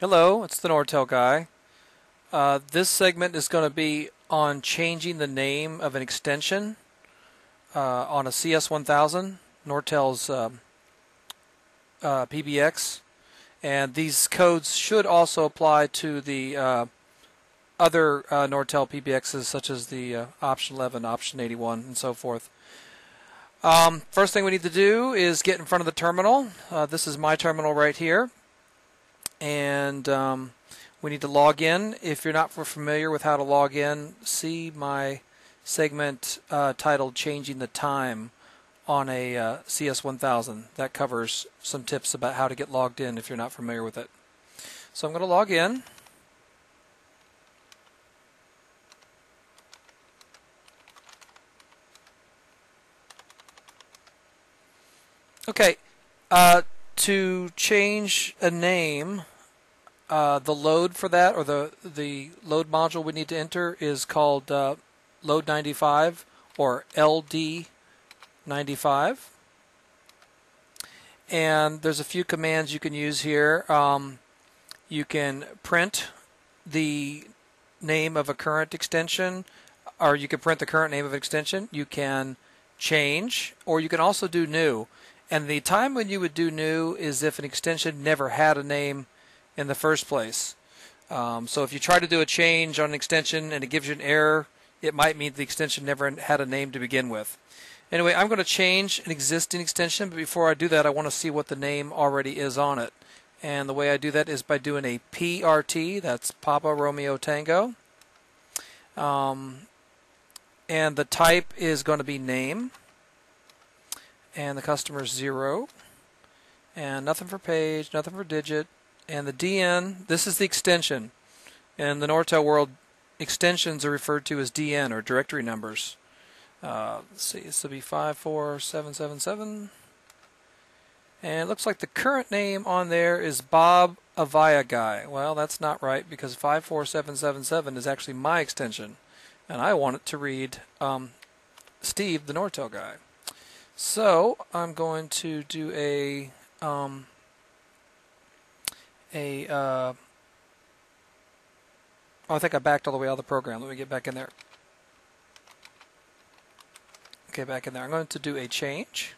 Hello, it's the Nortel guy. Uh, this segment is going to be on changing the name of an extension uh, on a CS1000, Nortel's um, uh, PBX. And these codes should also apply to the uh, other uh, Nortel PBXs, such as the uh, Option 11, Option 81, and so forth. Um, first thing we need to do is get in front of the terminal. this is my terminal right here and um, we need to log in. If you're not familiar with how to log in, see my segment uh, titled Changing the Time on a uh, CS1000. That covers some tips about how to get logged in if you're not familiar with it. So I'm going to log in. Okay, uh, to change a name, uh, the load for that or the the load module we need to enter is called uh, load 95 or LD 95. And there's a few commands you can use here. Um, you can print the name of a current extension, or you can print the current name of an extension. You can change, or you can also do new. And the time when you would do new is if an extension never had a name in the first place. Um, so if you try to do a change on an extension and it gives you an error, it might mean the extension never had a name to begin with. Anyway, I'm going to change an existing extension, but before I do that, I want to see what the name already is on it. And the way I do that is by doing a PRT, that's Papa Romeo Tango. Um, and the type is going to be name and the customer is zero. And nothing for page, nothing for digit. And the DN, this is the extension. In the Nortel world, extensions are referred to as DN or directory numbers. Uh, let's see, this will be 54777. And it looks like the current name on there is Bob Avaya Guy. Well, that's not right because 54777 is actually my extension. And I want it to read um, Steve, the Nortel guy. So I'm going to do a um, a uh, oh, I think I backed all the way out of the program. Let me get back in there. Okay, back in there. I'm going to do a change.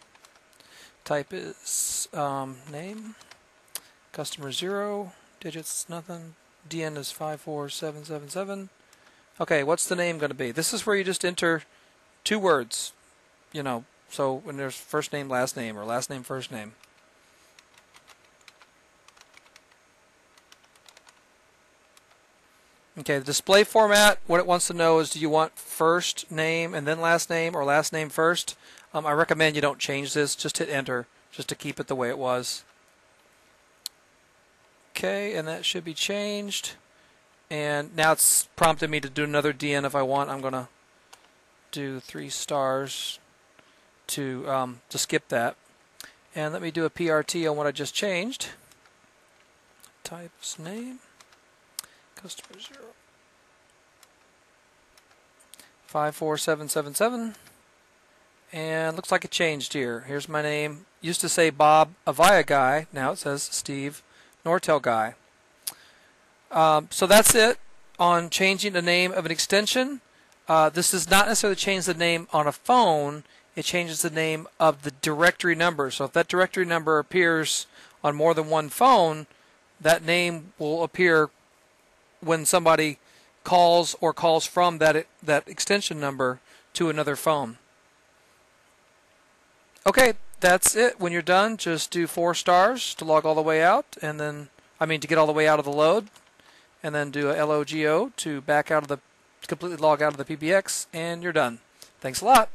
Type is um, name, customer zero, digits nothing, DN is 54777. Okay, what's the name going to be? This is where you just enter two words, you know, so when there's first name, last name, or last name, first name. Okay, the display format, what it wants to know is do you want first name and then last name or last name first? Um, I recommend you don't change this, just hit enter just to keep it the way it was. Okay, and that should be changed. And now it's prompted me to do another DN if I want. I'm going to do three stars to, um, to skip that. And let me do a PRT on what I just changed. Types name, customer zero. 54777 and looks like it changed here. Here's my name. Used to say Bob Avaya Guy. Now it says Steve Nortel Guy. Um, so that's it on changing the name of an extension. Uh, this does not necessarily change the name on a phone it changes the name of the directory number. So if that directory number appears on more than one phone, that name will appear when somebody calls or calls from that that extension number to another phone. Okay, that's it. When you're done, just do four stars to log all the way out, and then I mean to get all the way out of the load, and then do a LOGO to back out of the completely log out of the PBX, and you're done. Thanks a lot.